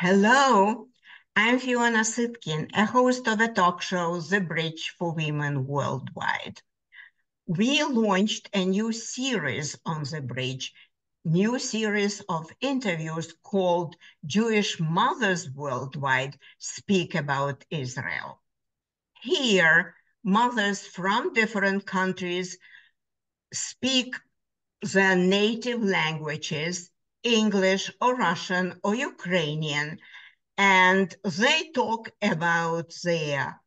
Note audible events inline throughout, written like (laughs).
Hello, I'm Fiona Sitkin, a host of a talk show, The Bridge for Women Worldwide. We launched a new series on The Bridge, new series of interviews called Jewish Mothers Worldwide Speak About Israel. Here, mothers from different countries speak their native languages English or Russian or Ukrainian, and they talk about their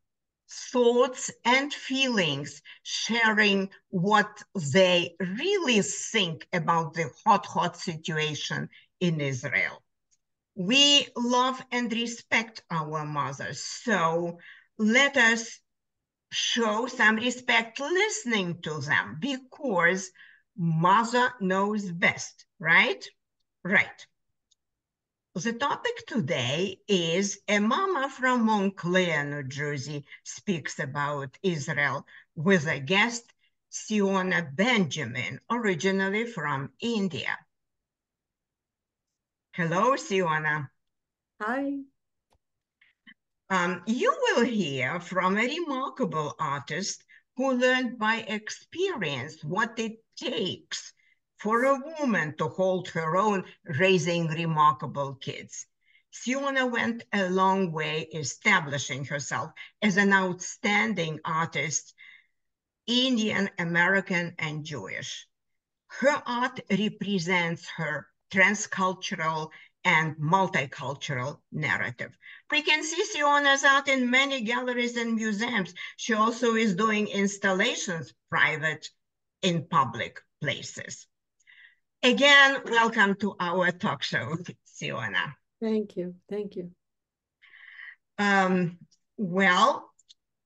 thoughts and feelings, sharing what they really think about the hot, hot situation in Israel. We love and respect our mothers, so let us show some respect listening to them because mother knows best, right? Right. The topic today is a mama from Montclair, New Jersey, speaks about Israel with a guest, Siona Benjamin, originally from India. Hello, Siona. Hi. Um, you will hear from a remarkable artist who learned by experience what it takes for a woman to hold her own raising remarkable kids. Siona went a long way establishing herself as an outstanding artist, Indian, American, and Jewish. Her art represents her transcultural and multicultural narrative. We can see Siona's art in many galleries and museums. She also is doing installations, private, in public places. Again, welcome to our talk show, Siona. Thank you. Thank you. Um, well,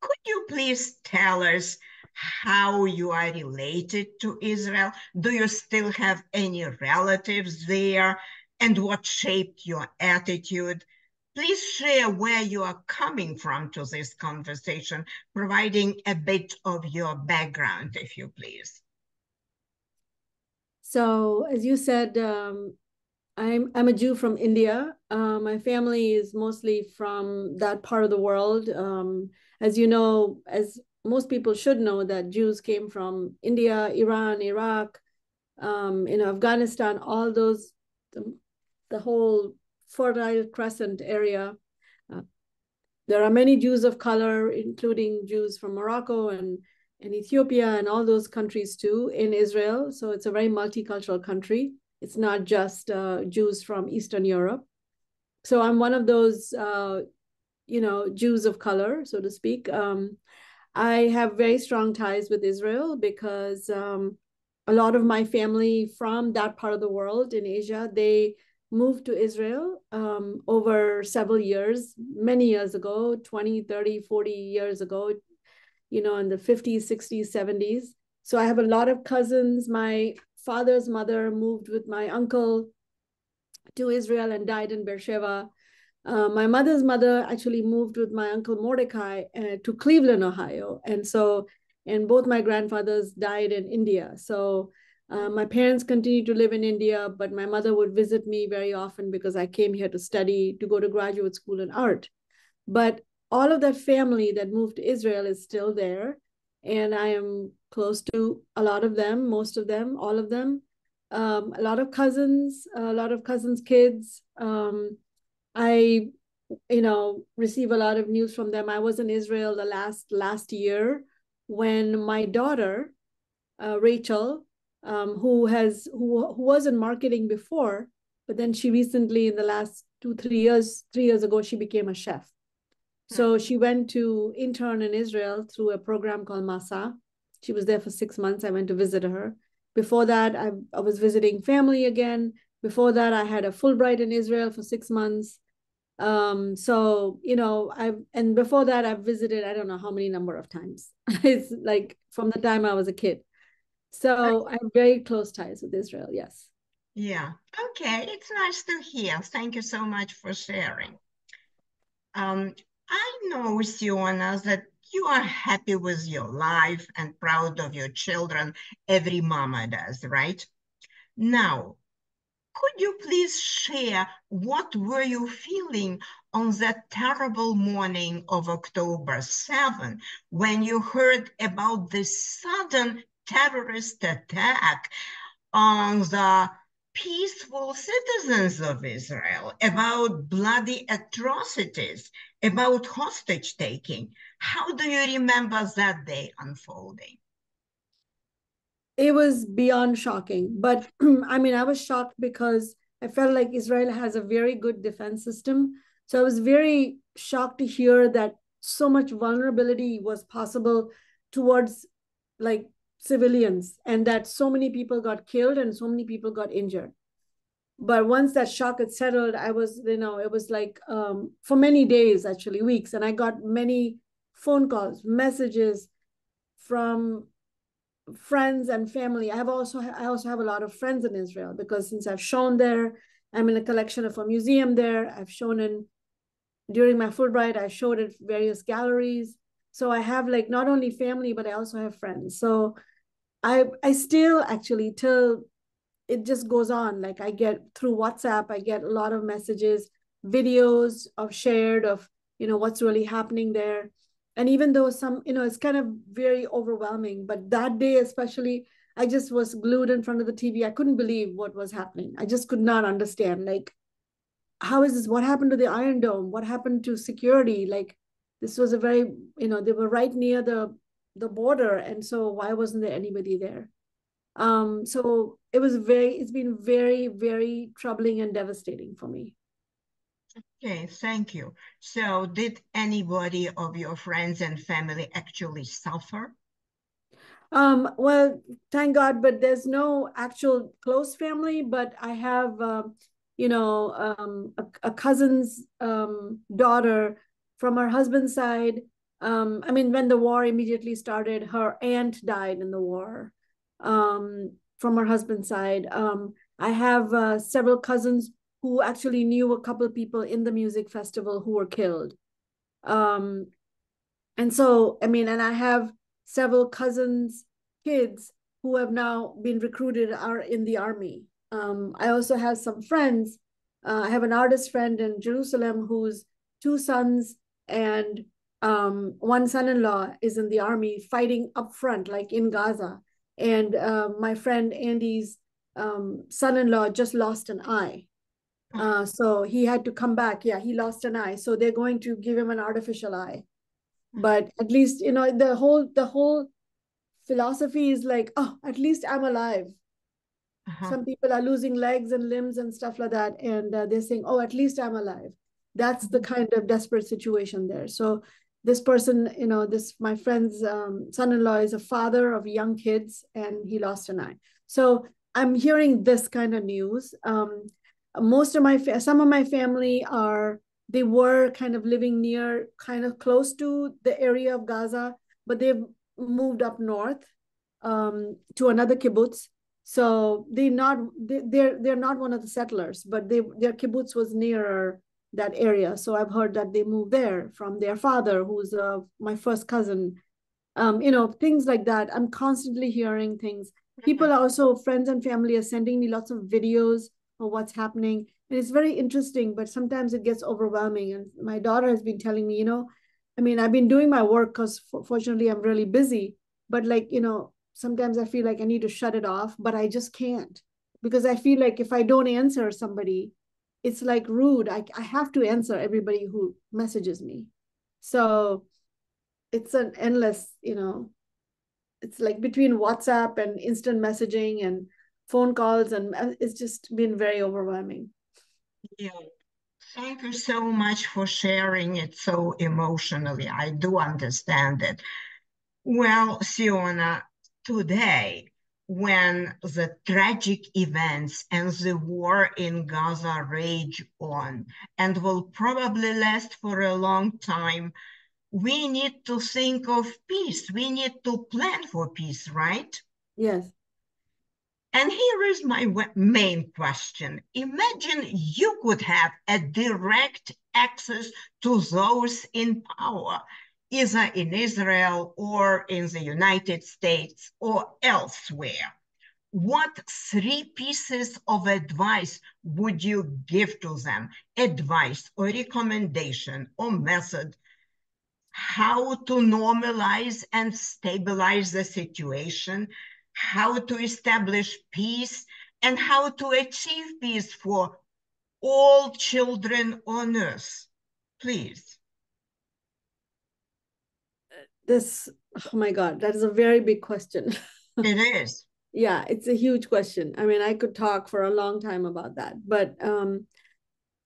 could you please tell us how you are related to Israel? Do you still have any relatives there? And what shaped your attitude? Please share where you are coming from to this conversation, providing a bit of your background, if you please. So, as you said, um, I'm I'm a Jew from India. Uh, my family is mostly from that part of the world. Um, as you know, as most people should know, that Jews came from India, Iran, Iraq, um, you know, Afghanistan, all those, the, the whole Fertile Crescent area. Uh, there are many Jews of color, including Jews from Morocco and and Ethiopia and all those countries too in Israel. So it's a very multicultural country. It's not just uh, Jews from Eastern Europe. So I'm one of those, uh, you know, Jews of color, so to speak. Um, I have very strong ties with Israel because um, a lot of my family from that part of the world in Asia, they moved to Israel um, over several years, many years ago, 20, 30, 40 years ago, you know, in the 50s, 60s, 70s. So I have a lot of cousins. My father's mother moved with my uncle to Israel and died in Beersheba. Uh, my mother's mother actually moved with my uncle Mordecai uh, to Cleveland, Ohio. And so, and both my grandfathers died in India. So uh, my parents continued to live in India, but my mother would visit me very often because I came here to study, to go to graduate school in art. But all of that family that moved to Israel is still there. And I am close to a lot of them, most of them, all of them. Um, a lot of cousins, a lot of cousins' kids. Um, I, you know, receive a lot of news from them. I was in Israel the last last year when my daughter, uh, Rachel, um, who has who, who was in marketing before, but then she recently, in the last two three years, three years ago, she became a chef. So she went to intern in Israel through a program called Masa. She was there for six months. I went to visit her. Before that, I, I was visiting family again. Before that, I had a Fulbright in Israel for six months. Um, so you know, I and before that, I've visited I don't know how many number of times. (laughs) it's like from the time I was a kid. So I have very close ties with Israel. Yes. Yeah. Okay. It's nice to hear. Thank you so much for sharing. Um, I know, Siona, that you are happy with your life and proud of your children. Every mama does, right? Now, could you please share what were you feeling on that terrible morning of October 7 when you heard about this sudden terrorist attack on the peaceful citizens of Israel, about bloody atrocities, about hostage taking. How do you remember that day unfolding? It was beyond shocking. But (clears throat) I mean, I was shocked because I felt like Israel has a very good defense system. So I was very shocked to hear that so much vulnerability was possible towards like civilians and that so many people got killed and so many people got injured. But once that shock had settled i was you know it was like um, for many days actually weeks and i got many phone calls messages from friends and family. I have also i also have a lot of friends in israel because since i've shown there i'm in a collection of a museum there. I've shown in during my fulbright i showed at various galleries so i have like not only family but i also have friends. So i i still actually till it just goes on like i get through whatsapp i get a lot of messages videos of shared of you know what's really happening there. And even though some you know it's kind of very overwhelming but that day especially i just was glued in front of the tv i couldn't believe what was happening. I just could not understand like how is this what happened to the iron dome? What happened to security? Like this was a very you know they were right near the the border and so why wasn't there anybody there um so it was very it's been very very troubling and devastating for me Okay, thank you. So did anybody of your friends and family actually suffer? Um, well, thank God, but there's no actual close family, but I have, uh, you know, um, a, a, cousin's um, daughter from her husband's side. Um, I mean, when the war immediately started, her aunt died in the war um, from her husband's side. Um, I have uh, several cousins who actually knew a couple people in the music festival who were killed. Um, and so, I mean, and I have several cousins, kids who have now been recruited are in the army. Um, I also have some friends. Uh, I have an artist friend in Jerusalem whose two sons and um, one son-in-law is in the army fighting up front, like in Gaza. And uh, my friend Andy's um, son-in-law just lost an eye. Uh, so he had to come back. Yeah, he lost an eye. So they're going to give him an artificial eye. But at least, you know, the whole the whole philosophy is like, oh, at least I'm alive. Uh-huh. Some people are losing legs and limbs and stuff like that. And uh, they're saying, oh, at least I'm alive. That's the kind of desperate situation there. So this person, you know, this my friend's um, son-in-law is a father of young kids and he lost an eye. So I'm hearing this kind of news. Um, most of my some of my family are they were kind of living near kind of close to the area of gaza but they've moved up north um, to another kibbutz so they not they, they're they're not one of the settlers but they their kibbutz was nearer that area. So i've heard that they moved there from their father who's uh, my first cousin. Um, you know things like that. I'm constantly hearing things. People are also friends and family are sending me lots of videos of what's happening. And it's very interesting, but sometimes it gets overwhelming. And my daughter has been telling me, you know, I mean, I've been doing my work because fortunately I'm really busy, but like, you know, sometimes I feel like I need to shut it off, but I just can't. Because I feel like if I don't answer somebody, it's like rude. I, I have to answer everybody who messages me. So it's an endless, you know, it's like between WhatsApp and instant messaging and phone calls and uh, it's just been very overwhelming yeah thank you so much for sharing it so emotionally i do understand it well siona today when the tragic events and the war in Gaza rage on and will probably last for a long time, we need to think of peace. We need to plan for peace, right? Yes. And here is my main question. Imagine you could have a direct access to those in power, either in Israel or in the United States or elsewhere. what three pieces of advice would you give to them? Advice or recommendation or method how to normalize and stabilize the situation, how to establish peace, and how to achieve peace for all children on earth. Please. This, oh my God, that is a very big question. it is. (laughs) Yeah it's a huge question. I mean i could talk for a long time about that but um,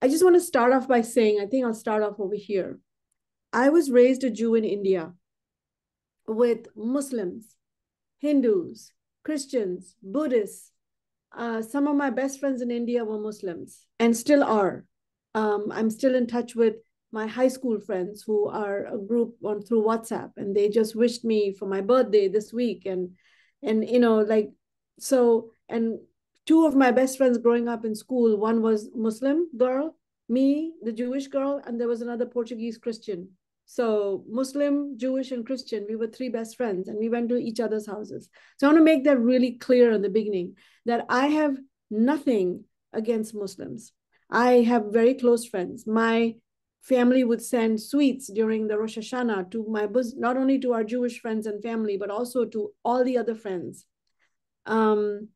i just want to start off by saying i think i'll start off over here. I was raised a jew in india with muslims hindus christians buddhists. Uh, some of my best friends in india were muslims and still are. Um, i'm still in touch with my high school friends who are a group on through whatsapp and they just wished me for my birthday this week and and you know like so and two of my best friends growing up in school one was muslim girl me the jewish girl and there was another portuguese christian. So muslim jewish and christian we were three best friends and we went to each other's houses. So i want to make that really clear in the beginning that i have nothing against muslims. I have very close friends. My family would send sweets during the Rosh Hashanah to my not only to our Jewish friends and family, but also to all the other friends um,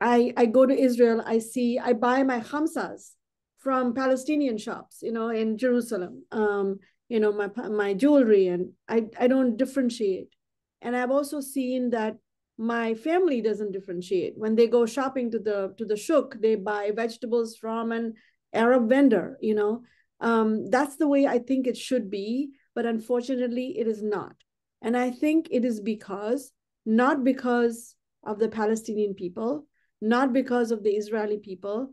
I, I go to Israel, I see, I buy my khamsas from Palestinian shops, you know, in Jerusalem, um, you know, my, my jewelry, and I, I don't differentiate. And I've also seen that my family doesn't differentiate. When they go shopping to the to the shuk, they buy vegetables from an Arab vendor, you know. Um, that's the way I think it should be, but unfortunately it is not. And I think it is because, not because of the Palestinian people, not because of the Israeli people.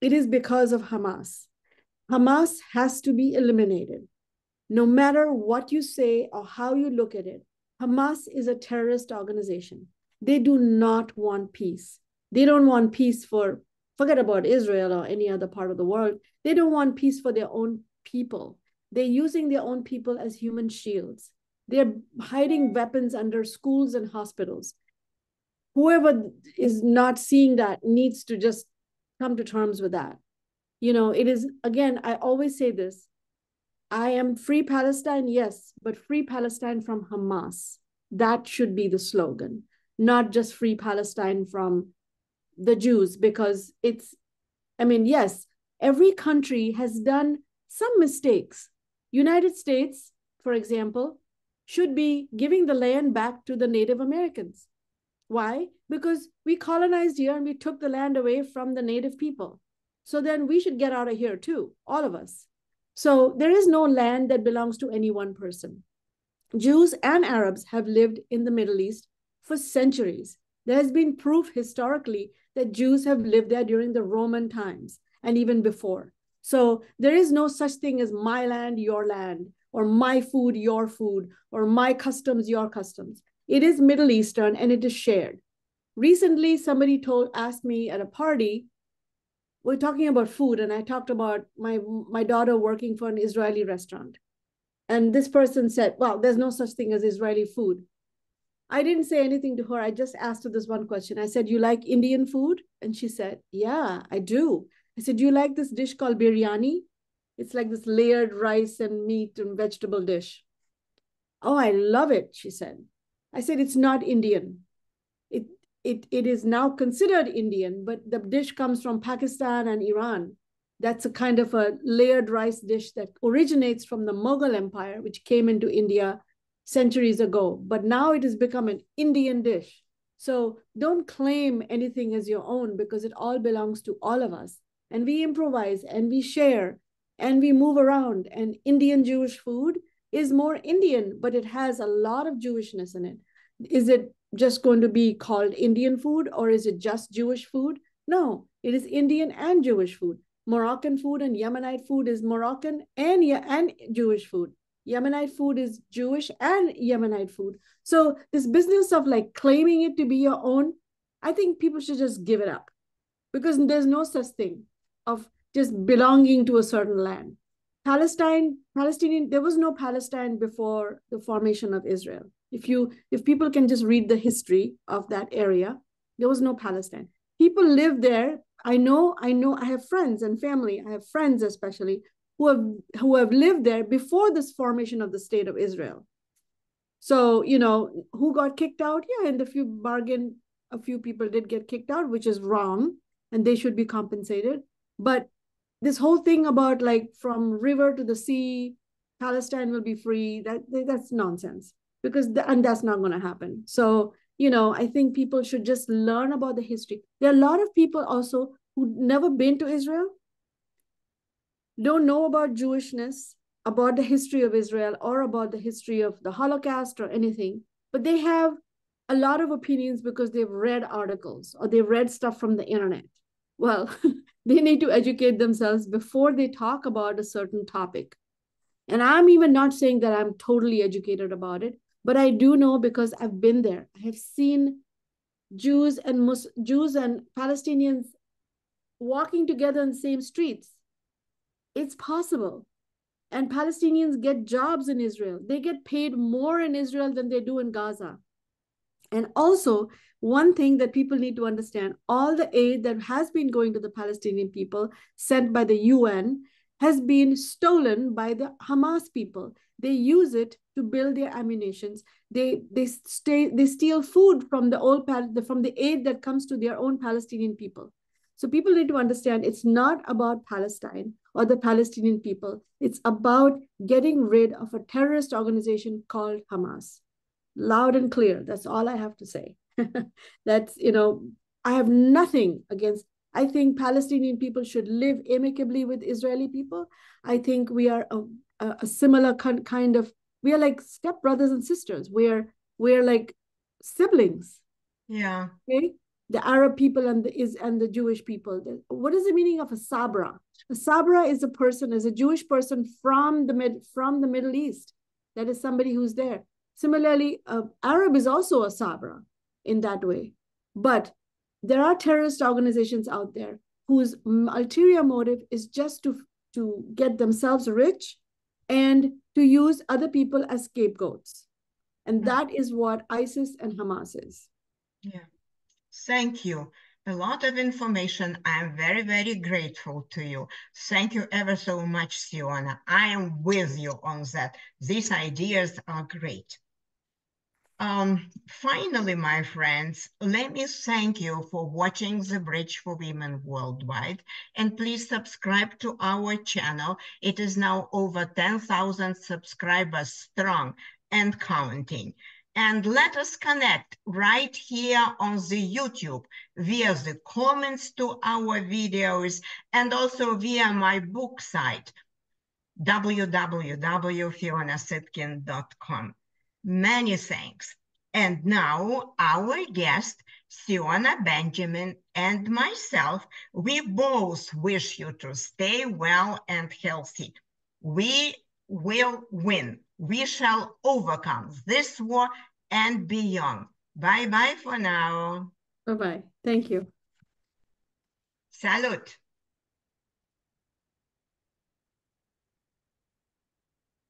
It is because of Hamas. Hamas has to be eliminated. No matter what you say or how you look at it, Hamas is a terrorist organization. They do not want peace. They don't want peace for, forget about Israel or any other part of the world. They don't want peace for their own people. They're using their own people as human shields. They're hiding weapons under schools and hospitals whoever is not seeing that needs to just come to terms with that you know it is again i always say this i am free palestine yes but free palestine from hamas that should be the slogan not just free palestine from the jews because it's i mean yes every country has done some mistakes united states for example should be giving the land back to the native americans why? Because we colonized here and we took the land away from the native people. So then we should get out of here too, all of us. So there is no land that belongs to any one person. Jews and Arabs have lived in the Middle East for centuries. There has been proof historically that Jews have lived there during the Roman times and even before. So there is no such thing as my land, your land, or my food, your food, or my customs, your customs. It is Middle Eastern and it is shared. Recently, somebody told asked me at a party, we're talking about food, and I talked about my my daughter working for an Israeli restaurant. And this person said, Well, there's no such thing as Israeli food. I didn't say anything to her. I just asked her this one question. I said, You like Indian food? And she said, Yeah, I do. I said, Do you like this dish called biryani? It's like this layered rice and meat and vegetable dish. Oh, I love it, she said. I said, it's not Indian. It, it, it is now considered Indian, but the dish comes from Pakistan and Iran. That's a kind of a layered rice dish that originates from the Mughal Empire, which came into India centuries ago. But now it has become an Indian dish. So don't claim anything as your own because it all belongs to all of us. And we improvise and we share and we move around. And Indian Jewish food is more Indian, but it has a lot of Jewishness in it. Is it just going to be called Indian food or is it just Jewish food? No, it is Indian and Jewish food. Moroccan food and Yemenite food is Moroccan and, and Jewish food. Yemenite food is Jewish and Yemenite food. So this business of like claiming it to be your own, I think people should just give it up because there's no such thing of just belonging to a certain land. Palestine, Palestinian, there was no Palestine before the formation of Israel. If you, if people can just read the history of that area, There was no Palestine. People live there. I know, I know, I have friends and family. I have friends especially who have who have lived there before this formation of the state of Israel. So, you know, who got kicked out? Yeah, and a few bargain, a few people did get kicked out, which is wrong, and they should be compensated. But this whole thing about like from river to the sea, Palestine will be free, that that's nonsense because the, and that's not going to happen. So, you know, I think people should just learn about the history. There are a lot of people also who never been to Israel, don't know about Jewishness, about the history of Israel, or about the history of the Holocaust or anything, but they have a lot of opinions because they've read articles or they've read stuff from the internet. Well, (laughs) they need to educate themselves before they talk about a certain topic. And I'm even not saying that I'm totally educated about it, but I do know because I've been there. I have seen Jews and Mus- Jews and Palestinians walking together in the same streets. It's possible. And Palestinians get jobs in Israel. They get paid more in Israel than they do in Gaza. And also, one thing that people need to understand all the aid that has been going to the Palestinian people sent by the UN has been stolen by the Hamas people. They use it to build their ammunitions. They they stay they steal food from the old from the aid that comes to their own Palestinian people. So people need to understand it's not about Palestine or the Palestinian people. It's about getting rid of a terrorist organization called Hamas. Loud and clear. That's all I have to say. (laughs) That's, you know, I have nothing against I think Palestinian people should live amicably with Israeli people. I think we are a, a, similar kind of, we are like step brothers and sisters. We're, we're like siblings. Yeah. Okay. The Arab people and the is and the Jewish people. What is the meaning of a sabra? A sabra is a person, is a Jewish person from the mid from the Middle East. That is somebody who's there. Similarly, uh, Arab is also a sabra in that way. But there are terrorist organizations out there whose ulterior motive is just to, to get themselves rich and to use other people as scapegoats. And hmm. that is what ISIS and Hamas is. Yeah. Thank you. A lot of information. I'm very, very grateful to you. Thank you ever so much, Siona. I am with you on that. These ideas are great. Um, finally, my friends, let me thank you for watching The Bridge for Women Worldwide, and please subscribe to our channel. It is now over 10,000 subscribers strong and counting. And let us connect right here on the YouTube via the comments to our videos and also via my book site, www.fionasitkin.com. Many thanks. And now our guest, Siona Benjamin, and myself, we both wish you to stay well and healthy. We will win. We shall overcome this war and beyond. Bye-bye for now. Bye-bye. Thank you. Salute.